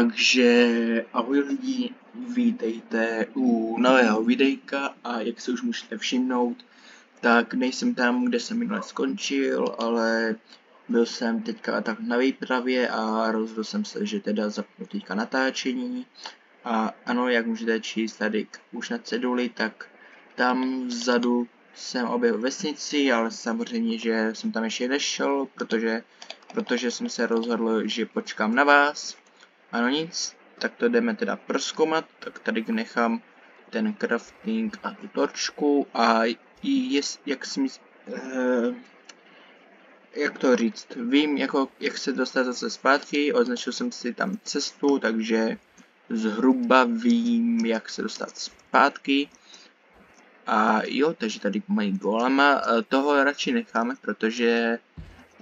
Takže ahoj lidi, vítejte u nového videjka a jak se už můžete všimnout, tak nejsem tam, kde jsem minule skončil, ale byl jsem teďka tak na výpravě a rozhodl jsem se, že teda zapnu teďka natáčení. A ano, jak můžete číst tady už na ceduli, tak tam vzadu jsem objevil vesnici, ale samozřejmě, že jsem tam ještě nešel, protože, protože jsem se rozhodl, že počkám na vás. Ano nic, tak to jdeme teda proskoumat, tak tady nechám ten crafting a tu torčku. A jest, jak si uh, jak to říct, vím jako, jak se dostat zase zpátky, označil jsem si tam cestu, takže zhruba vím, jak se dostat zpátky. A jo, takže tady mají golema, toho radši necháme, protože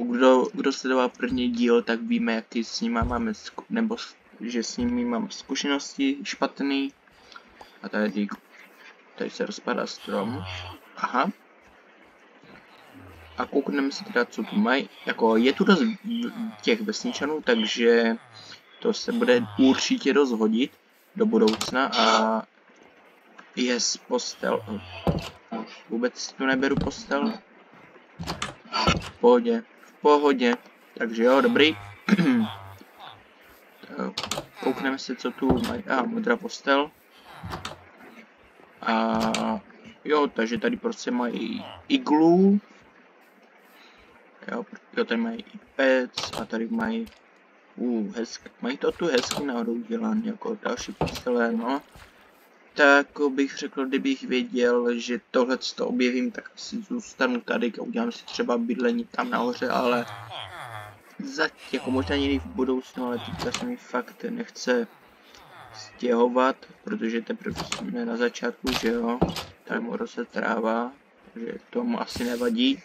kdo, kdo sledoval první díl, tak víme, jaký s nima máme, nebo že s nimi mám zkušenosti špatný. A tady, tady se rozpadá strom. Aha. A koukneme si teda, co tu mají. Jako je tu dost těch vesničanů, takže to se bude určitě rozhodit do budoucna a Yes, postel. Vůbec tu neberu postel. V pohodě, pohodě. Takže jo, dobrý. Koukneme se, co tu mají. Aha, modrá postel. A jo, takže tady prostě mají iglu. Jo, jo tady mají i pec a tady mají uh, hezky, mají to tu hezky náhodou udělané, jako další postele, no. Tak bych řekl, kdybych věděl, že tohle to objevím, tak si zůstanu tady a udělám si třeba bydlení tam nahoře, ale za, jako možná někdy v budoucnu, ale teďka se mi fakt nechce stěhovat, protože teprve jsme na začátku, že jo, tady mu roste tráva, takže tomu asi nevadí.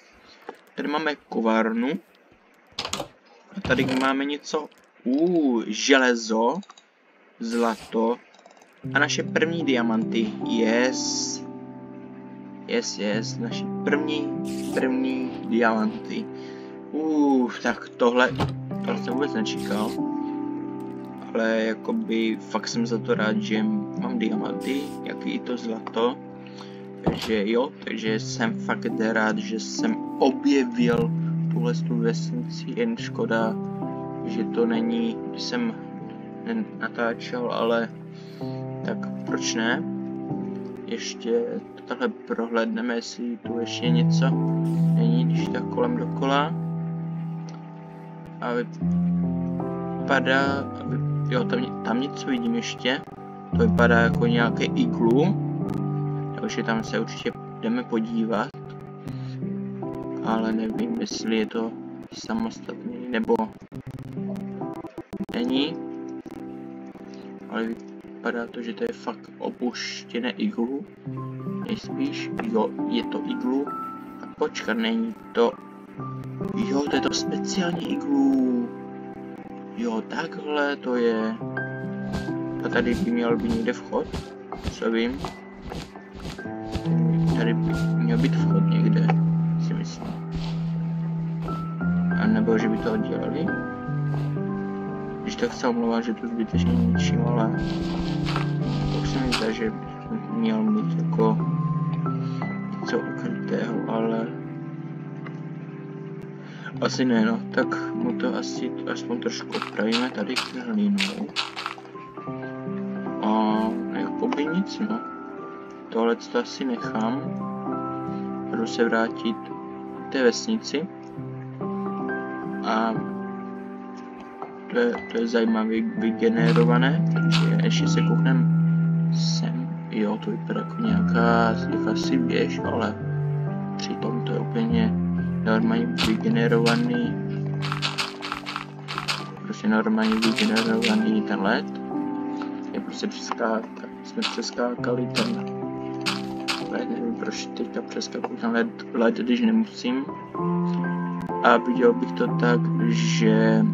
Tady máme kovárnu. A tady máme něco, uh, železo, zlato a naše první diamanty, yes. Yes, yes, naši první, první diamanty. Uf, tak tohle, tohle jsem vůbec nečekal. Ale jakoby fakt jsem za to rád, že mám diamanty, jaký to zlato. Takže jo, takže jsem fakt rád, že jsem objevil tuhle tu vesnici, jen škoda, že to není, když jsem natáčel, ale proč ne? Ještě tohle prohlédneme, jestli tu ještě něco není, když tak kolem dokola. A vypadá, jo, tam, tam něco vidím ještě, to vypadá jako nějaké iglu, takže tam se určitě jdeme podívat, ale nevím, jestli je to samostatný, nebo není, ale vypadá to, že to je fakt opuštěné iglu, nejspíš, jo, je to iglu, a počkat, není to Jo, to je to speciální iglu. Jo, takhle to je. A tady by měl být někde vchod, co vím. Tady by měl být vchod někde, si myslím. A nebo že by to oddělali. Když tak se omlouvám, že to zbytečně ničím, ale se mi že by měl mít jako něco ukrytého, ale asi ne, no, tak mu to asi aspoň trošku opravíme tady hlínou. A jako by nic, no. Tohle to asi nechám. Jdu se vrátit k té vesnici. A to je, to je zajímavě vygenerované, takže ještě se kouknem sem. Jo, to vypadá jako nějaká asi běž, ale přitom to je úplně normálně vygenerovaný prostě normálně vygenerovaný ten led je prostě přeskáka, jsme přeskákali ten led, nevím proč teďka přeskakuju ten led, led, když nemusím a viděl bych to tak, že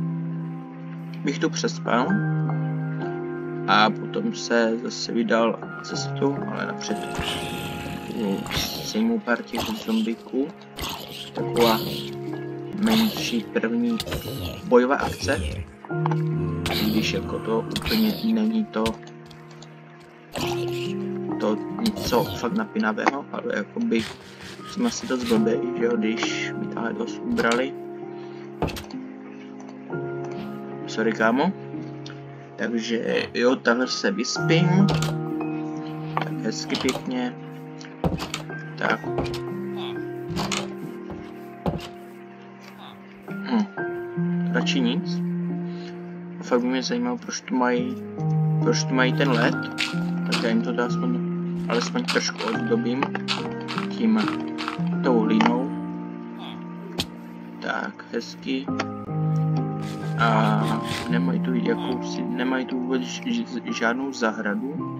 bych tu přespal a potom se zase vydal cestu, ale napřed sejmu pár těch zombiků taková menší první bojová akce. Když jako to úplně není to to něco fakt napínavého, ale jakoby jsme si dost blbý, že jo, když mi tahle dost ubrali. Sorry kámo. Takže jo, takhle se vyspím. Tak hezky pěkně. Tak. Hm. Radši nic. Fakt by mě zajímalo, proč tu mají, proč tu mají ten led. Tak já jim to dá aspoň, alespoň trošku oddobím. Tím tou línou. Tak, hezky. A nemají tu jakousi, nemají tu vůbec žádnou zahradu.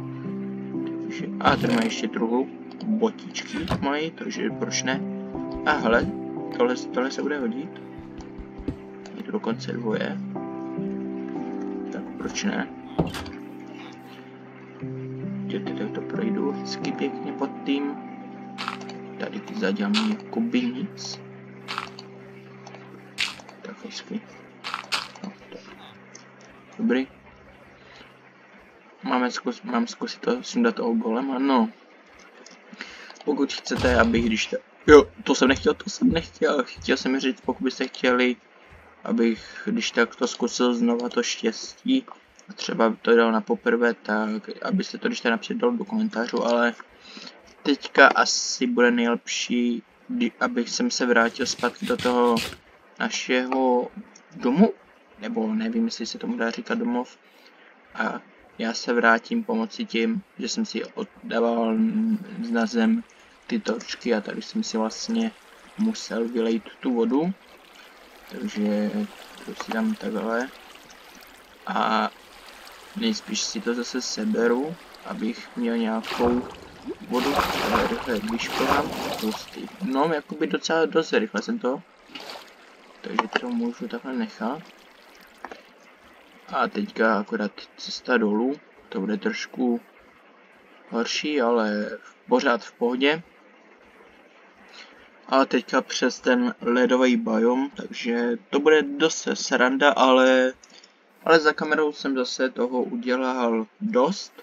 A tady mají ještě druhou botičky mají, takže proč ne? A hele, tohle, tohle se bude hodit. Je to dokonce dvoje. Tak proč ne? Teď to projdu hezky pěkně pod tím. Tady zadělám jako by nic. Tak hezky. Dobrý. Máme zkus, mám zkusit to sundat toho golema, no. Pokud chcete, abych když to... Jo, to jsem nechtěl, to jsem nechtěl. Chtěl jsem říct, pokud byste chtěli, abych když tak to zkusil znova to štěstí, a třeba to dal na poprvé, tak abyste to když tak napsat do komentářů, ale teďka asi bude nejlepší, abych jsem se vrátil zpátky do toho našeho domu, nebo nevím, jestli se tomu dá říkat domov, a já se vrátím pomocí tím, že jsem si oddával na zem ty točky a tady jsem si vlastně musel vylejt tu vodu, takže to si dám takhle a nejspíš si to zase seberu, abych měl nějakou vodu, ale rychle vyšplhám hustý. No, jakoby docela dost rychle jsem to. Takže to můžu takhle nechat. A teďka akorát cesta dolů. To bude trošku horší, ale pořád v pohodě. Ale teďka přes ten ledový biom, takže to bude dost sranda, ale, ale za kamerou jsem zase toho udělal dost.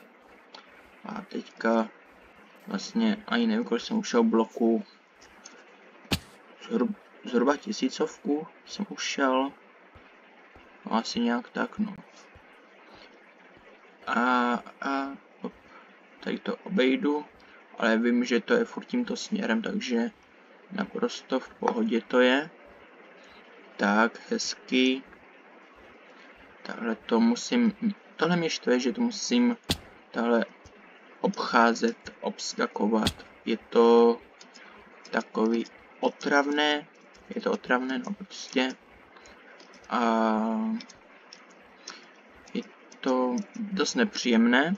A teďka vlastně ani nevím, kolik jsem ušel bloku. Zhruba, zhruba tisícovku jsem ušel. Asi nějak tak, no. A, a op, tady to obejdu, ale vím, že to je furt tímto směrem, takže naprosto v pohodě to je. Tak, hezky. Takhle to musím, tohle mě štve, že to musím takhle obcházet, obskakovat. Je to takový otravné, je to otravné, no prostě. A je to dost nepříjemné.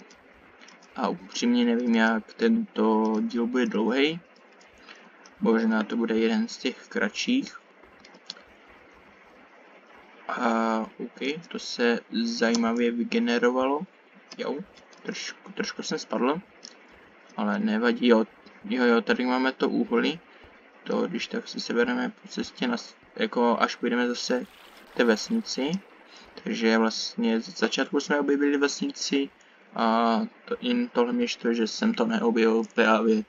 A upřímně nevím, jak tento díl bude dlouhý. Možná to bude jeden z těch kratších. A OK, to se zajímavě vygenerovalo. Jo, trošku, trošku jsem spadl. Ale nevadí, jo, jo, jo, tady máme to úholy. To, když tak si sebereme po cestě, na, jako až půjdeme zase té vesnici. Takže vlastně z začátku jsme objevili vesnici a to, jen tohle mě štve, že jsem to neobjevil právě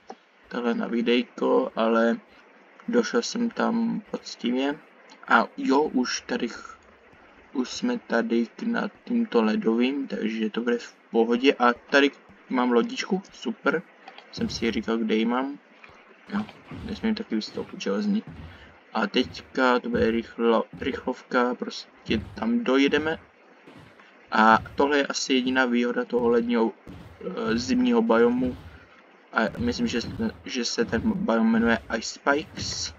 takhle na videjko, ale došel jsem tam poctivě. A jo, už tady, už jsme tady nad tímto ledovým, takže to bude v pohodě. A tady mám lodičku, super. Jsem si říkal, kde ji mám. No, nesmím taky vystoupit železný. A teďka to bude rychlo, rychlovka, prostě tam dojedeme. A tohle je asi jediná výhoda toho ledního e, zimního biomu, a myslím, že, že se ten biom jmenuje Ice Spikes.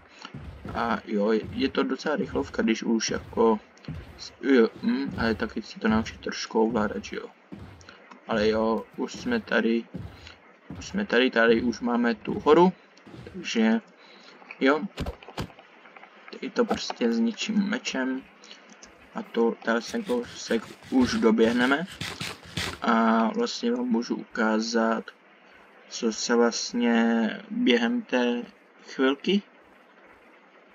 A jo, je to docela rychlovka, když už jako... Jo, hm, ale taky si to naučit trošku ovládat, jo. Ale jo, už jsme tady... Už jsme tady, tady už máme tu horu. Takže... Jo. To prostě zničím mečem. A to se, se už doběhneme. A vlastně vám můžu ukázat, co se vlastně během té chvilky,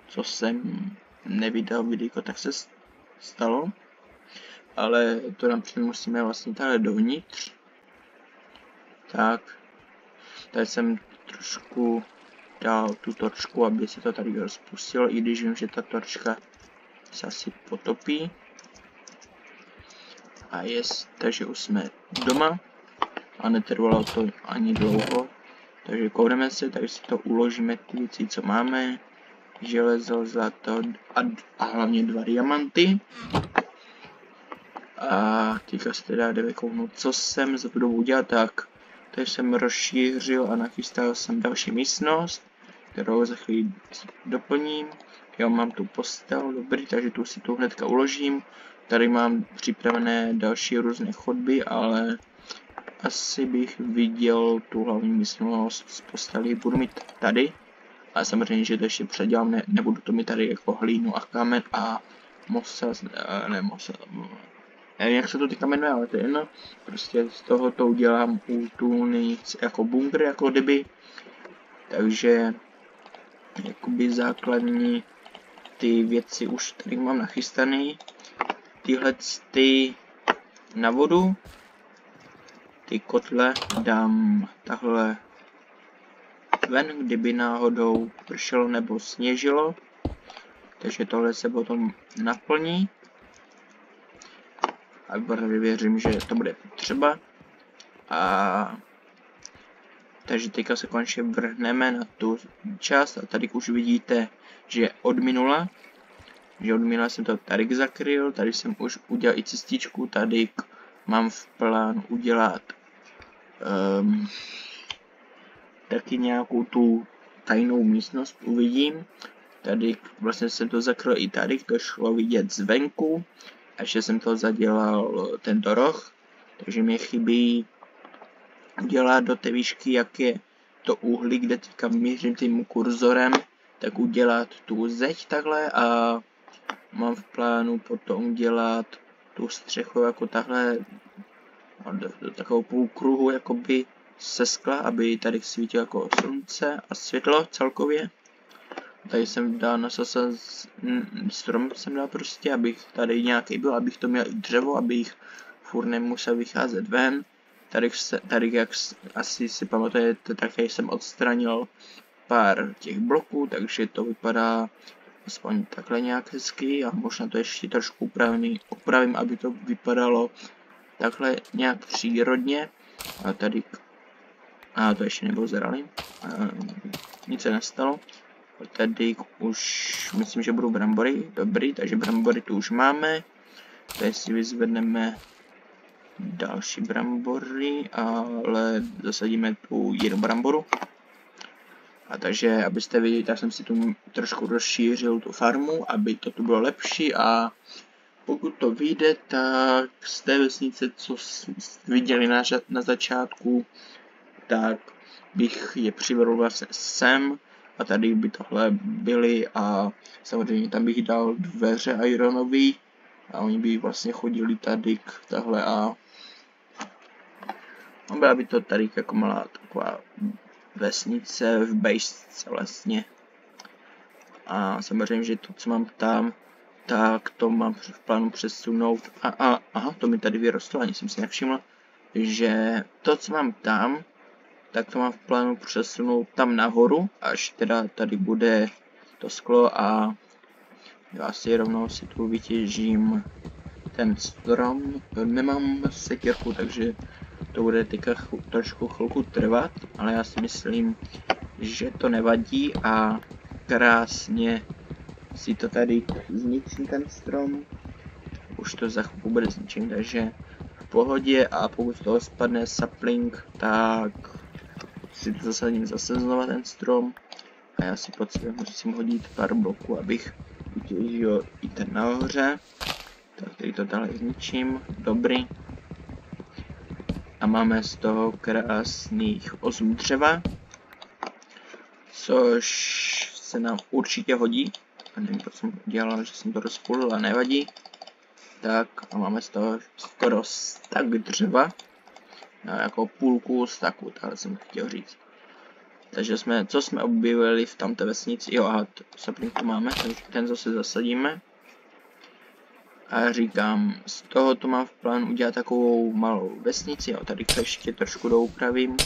co jsem nevydal videjko, tak se stalo. ale to nám musíme vlastně tady dovnitř. Tak, tady jsem trošku dal tu torčku, aby se to tady rozpustilo, i když vím, že ta torčka se asi potopí. A jest, takže už jsme doma a netrvalo to ani dlouho. Takže koudeme se, takže si to uložíme ty věci, co máme. Železo, zlato a, a hlavně dva diamanty. A teďka se teda jde vykouknout, co jsem za tu dobu udělal, tak tady jsem rozšířil a nachystal jsem další místnost, kterou za chvíli doplním. Já mám tu postel, dobrý, takže tu si tu hnedka uložím. Tady mám připravené další různé chodby, ale asi bych viděl tu hlavní místnost z postelí. Budu mít tady, a samozřejmě, že to ještě předělám, ne, nebudu to mít tady jako hlínu a kamen a mosa, ne mosa, jak se to teďka jmenuje, ale to je jedno. Prostě z toho to udělám útulný jako bunkr, jako kdyby. Takže jakoby základní ty věci už tady mám nachystaný. Tyhle ty na vodu. Ty kotle dám takhle ven, kdyby náhodou pršelo nebo sněžilo. Takže tohle se potom naplní. A věřím, že to bude potřeba. A takže teďka se konečně vrhneme na tu část a tady už vidíte, že od minula, že od minula jsem to tady zakryl, tady jsem už udělal i cestičku, tady mám v plán udělat um, taky nějakou tu tajnou místnost, uvidím. Tady vlastně jsem to zakryl i tady, to šlo vidět zvenku, a že jsem to zadělal tento roh, takže mě chybí udělat do té výšky, jak je to uhlí, kde teďka mířím tím kurzorem, tak udělat tu zeď takhle a mám v plánu potom udělat tu střechu jako takhle do, do takovou půlkruhu jakoby se skla, aby tady svítilo jako slunce a světlo celkově. Tady jsem dal na sasa strom jsem dal prostě, abych tady nějaký byl, abych to měl i dřevo, abych furt nemusel vycházet ven. Tady, se, tady jak asi si pamatujete, tak jsem odstranil pár těch bloků, takže to vypadá aspoň takhle nějak hezky a možná to ještě trošku upravím, upravím aby to vypadalo takhle nějak přírodně. A tady a to ještě nebylo zrali. Nic se nestalo. Tady už myslím, že budou brambory. Dobrý, takže brambory tu už máme. Tady si vyzvedneme další brambory, ale zasadíme tu jednu bramboru. A takže, abyste viděli, tak jsem si tu trošku rozšířil tu farmu, aby to tu bylo lepší a pokud to vyjde, tak z té vesnice, co jste viděli na, na začátku, tak bych je přivedl vlastně sem a tady by tohle byly a samozřejmě tam bych dal dveře ironový a oni by vlastně chodili tady k tahle a No byla by to tady jako malá taková vesnice v bejsce vlastně. A samozřejmě, že to, co mám tam, tak to mám v plánu přesunout. A, a aha, to mi tady vyrostlo, ani jsem si nevšiml, že to, co mám tam, tak to mám v plánu přesunout tam nahoru, až teda tady bude to sklo a já si rovnou si tu vytěžím ten strom. Nemám sekirku, takže to bude teďka trošku chvilku trvat, ale já si myslím, že to nevadí a krásně si to tady zničí ten strom. Už to za chvilku bude zničen, takže v pohodě a pokud z toho spadne sapling, tak si zasadím zase znova ten strom. A já si pod sebe musím hodit pár bloků, abych utěžil i ten nahoře. Tak tady to dále zničím. Dobrý a máme z toho krásných 8 dřeva, což se nám určitě hodí. A nevím, proč jsem udělal, že jsem to rozpůlil a nevadí. Tak a máme z toho skoro stak dřeva. Jako půlku staku, takhle jsem chtěl říct. Takže jsme, co jsme objevili v tamté vesnici, jo a sapling tu máme, takže ten zase zasadíme. A říkám, z toho to mám v plánu udělat takovou malou vesnici, jo, tady to ještě trošku doupravím.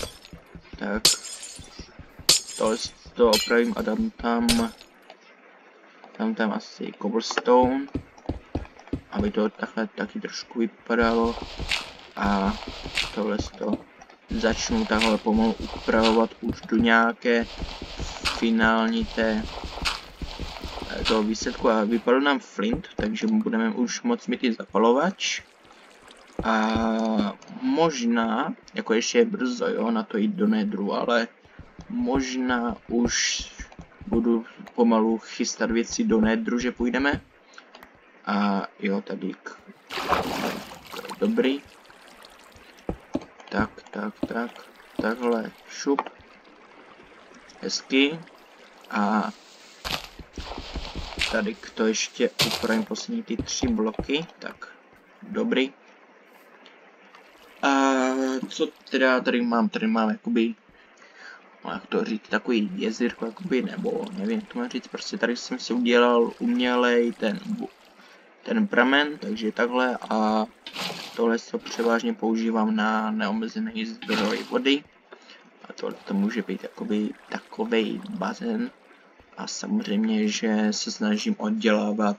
Tak, tohle to opravím a dám tam, dám tam asi cobblestone, aby to takhle taky trošku vypadalo. A tohle to začnu takhle pomalu upravovat už do nějaké finální té toho výsledku a vypadl nám flint, takže budeme už moc mít i zapalovač. A možná, jako ještě je brzo, jo, na to jít do nedru, ale možná už budu pomalu chystat věci do nedru, že půjdeme. A jo, tady k... dobrý. Tak, tak, tak, takhle, šup. Hezky. A tady to ještě upravím poslední ty tři bloky, tak dobrý. A co teda tady mám, tady mám jakoby, jak to říct, takový jezírko jakoby, nebo nevím, to mám říct, prostě tady jsem si udělal umělej ten, ten pramen, takže takhle a tohle to převážně používám na neomezený zdroj vody. A tohle to může být jakoby takový bazén, a samozřejmě, že se snažím oddělávat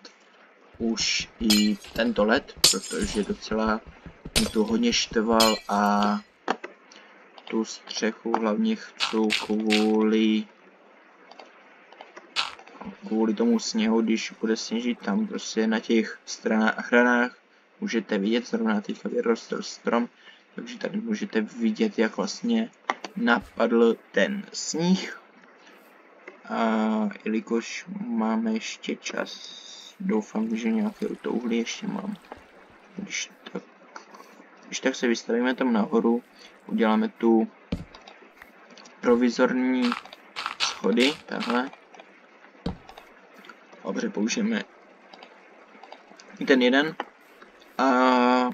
už i tento let, protože docela mi tu hodně štval a tu střechu hlavně chci kvůli kvůli tomu sněhu, když bude sněžit tam prostě na těch stranách hranách můžete vidět, zrovna teďka vyrostl strom, takže tady můžete vidět, jak vlastně napadl ten sníh a jelikož máme ještě čas, doufám, že nějaké to uhlí ještě mám. Když tak, když tak se vystavíme tam nahoru, uděláme tu provizorní schody, takhle. Dobře, použijeme ten jeden. A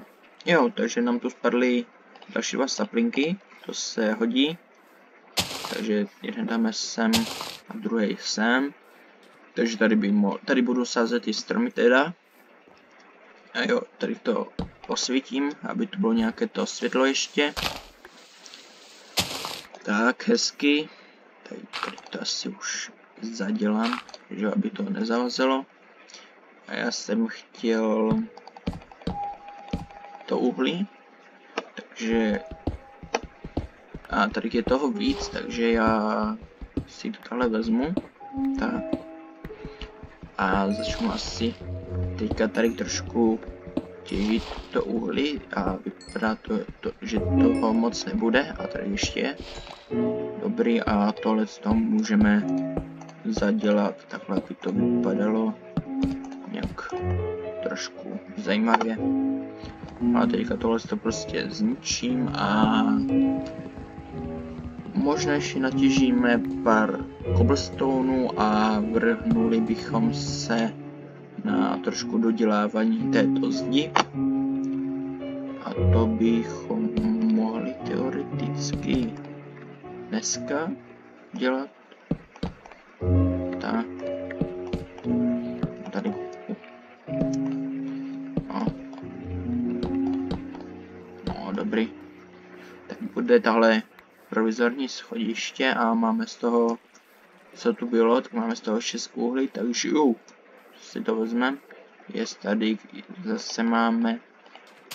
jo, takže nám tu spadly další dva saplinky, to se hodí. Takže jeden dáme sem a druhý sem. Takže tady, by mo tady budu sázet i stromy teda. A jo, tady to osvítím, aby to bylo nějaké to světlo ještě. Tak, hezky. Tady, tady to asi už zadělám, že aby to nezavazelo. A já jsem chtěl to uhlí, takže a tady je toho víc, takže já si to takhle vezmu. Tak. A začnu asi teďka tady trošku těžit to uhlí a vypadá to, to, že toho moc nebude a tady ještě je. Dobrý a tohle to můžeme zadělat takhle, aby to vypadalo nějak trošku zajímavě. A teďka tohle to prostě zničím a Možná ještě natěžíme pár cobblestoneů a vrhnuli bychom se na trošku dodělávání této zdi. A to bychom mohli teoreticky dneska dělat. Bude tahle provizorní schodiště a máme z toho, co tu bylo, tak máme z toho 6 uhlí, takže jo, si to vezmeme. Je tady, zase máme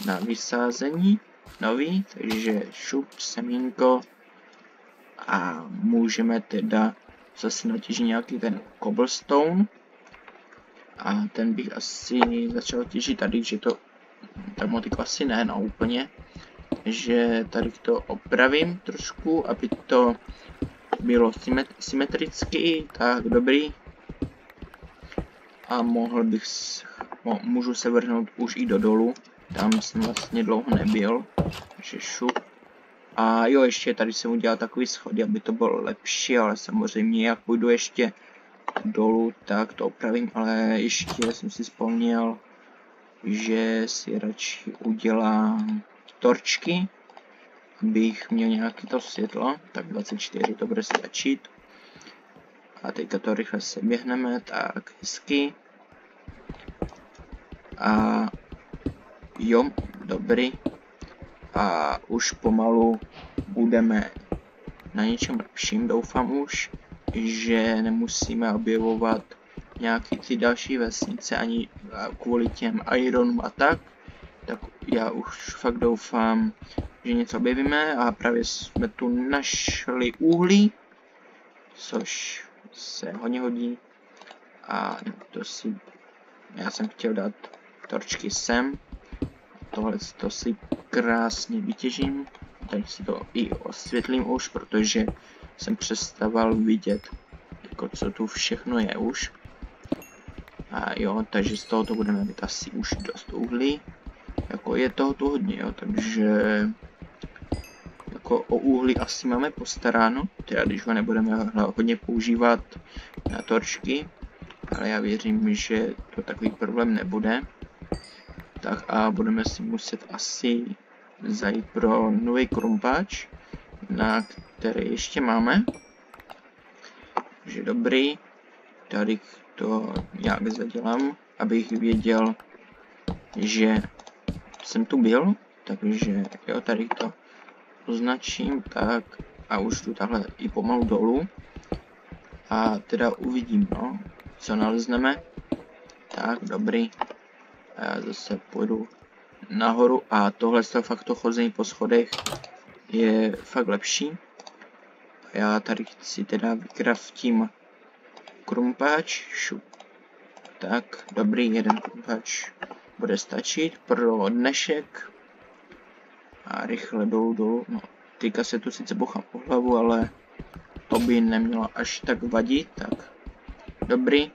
na vysázení nový, takže šup, semínko a můžeme teda zase natěžit nějaký ten cobblestone a ten bych asi začal těžit tady, že to tak motiku asi ne, no úplně že tady to opravím trošku, aby to bylo symetricky, tak dobrý. A mohl bych, můžu se vrhnout už i do dolu, tam jsem vlastně dlouho nebyl, takže šup. A jo, ještě tady jsem udělal takový schody, aby to bylo lepší, ale samozřejmě jak půjdu ještě dolů, tak to opravím, ale ještě jsem si vzpomněl, že si radši udělám torčky, abych měl nějaký to světlo, tak 24 to bude stačit. A teďka to rychle se běhneme, tak hezky. A jo, dobrý. A už pomalu budeme na něčem lepším, doufám už, že nemusíme objevovat nějaký ty další vesnice ani kvůli těm Ironům a tak, tak já už fakt doufám, že něco objevíme a právě jsme tu našli uhlí, což se hodně hodí a to si, já jsem chtěl dát torčky sem, tohle to si krásně vytěžím, tady si to i osvětlím už, protože jsem přestával vidět, jako co tu všechno je už. A jo, takže z tohoto budeme mít asi už dost uhlí. Je toho tu hodně, jo, takže jako o uhlí asi máme postaráno, teda když ho nebudeme hodně používat na torčky, ale já věřím, že to takový problém nebude. Tak a budeme si muset asi zajít pro nový krumpáč, na který ještě máme. Takže dobrý, tady to nějak zadělám, abych věděl, že jsem tu byl, takže jo, tady to označím tak a už tu takhle i pomalu dolů. A teda uvidím, no, co nalezneme. Tak, dobrý. A já zase půjdu nahoru a tohle to fakt to chození po schodech je fakt lepší. A já tady chci teda vykraftím krumpáč, šup. Tak, dobrý, jeden krumpáč bude stačit pro dnešek. A rychle dolů, dolů. No, teďka se tu sice bochám po hlavu, ale to by nemělo až tak vadit, tak dobrý.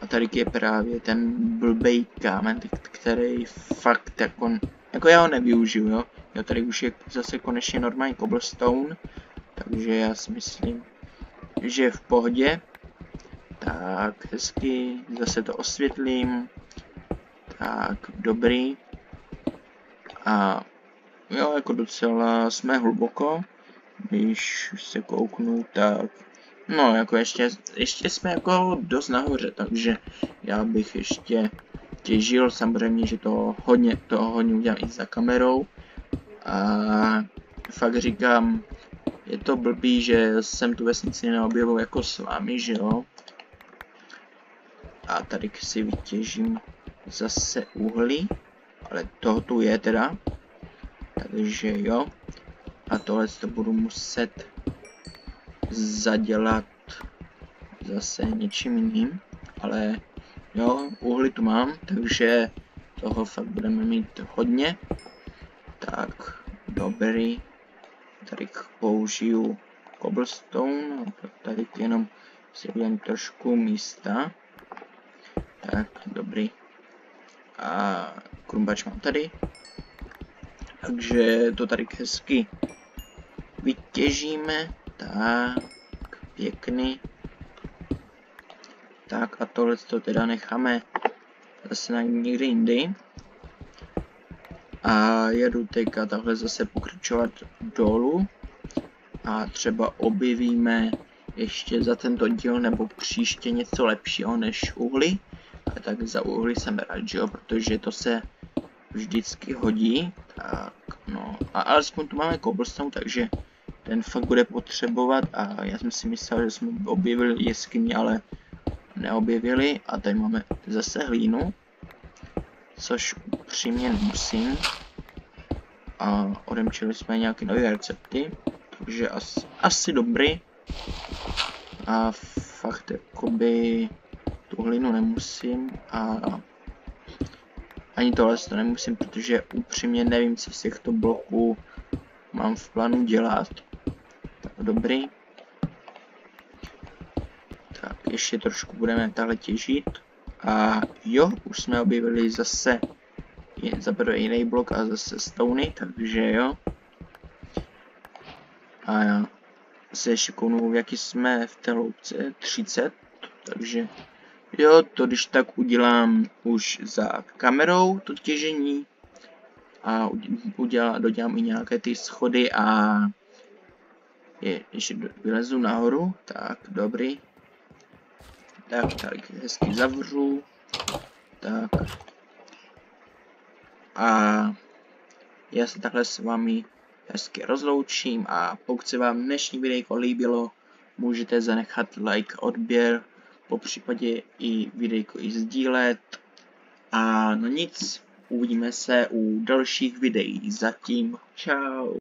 A tady je právě ten blbej kámen, který fakt jako, jako já ho nevyužiju, jo. Jo, tady už je zase konečně normální cobblestone, takže já si myslím, že je v pohodě. Tak, hezky, zase to osvětlím. Tak, dobrý. A jo, jako docela jsme hluboko. Když se kouknu, tak no, jako ještě, ještě jsme jako dost nahoře, takže já bych ještě těžil, samozřejmě, že to hodně, to hodně udělám i za kamerou. A fakt říkám, je to blbý, že jsem tu vesnici neobjevil jako s vámi, že jo. A tady si vytěžím zase uhlí, ale toho tu je teda. Takže jo. A tohle to budu muset zadělat zase něčím jiným. Ale jo, uhlí tu mám, takže toho fakt budeme mít hodně. Tak, dobrý. Tady použiju cobblestone, tady jenom si udělám trošku místa. Tak, dobrý. A krumbač mám tady. Takže to tady hezky vytěžíme. Tak, pěkný. Tak a tohle to teda necháme zase na někdy jindy. A jedu teďka takhle zase pokračovat dolů. A třeba objevíme ještě za tento díl nebo příště něco lepšího než uhly. A tak za uhly jsem rád, že jo, protože to se vždycky hodí. Tak, no. A alespoň tu máme cobblestone, takže ten fakt bude potřebovat a já jsem si myslel, že jsme objevili jeskyni, ale neobjevili a tady máme zase hlínu, což upřímně nemusím a odemčili jsme nějaké nové recepty, takže asi, asi dobrý a fakt jakoby tu hlinu nemusím a ani tohle to nemusím, protože upřímně nevím, co z těchto bloků mám v plánu dělat. Tak dobrý. Tak ještě trošku budeme takhle těžit. A jo, už jsme objevili zase za prvé jiný blok a zase stony, takže jo. A já se ještě kounu, jaký jsme v té loupce 30, takže jo, to když tak udělám už za kamerou, to těžení. A udělám, dodělám i nějaké ty schody a je, ještě vylezu nahoru, tak dobrý. Tak, tak hezky zavřu. Tak. A já se takhle s vámi hezky rozloučím a pokud se vám dnešní videjko líbilo, můžete zanechat like, odběr, po případě i videjko i sdílet. A no nic, uvidíme se u dalších videí. Zatím čau.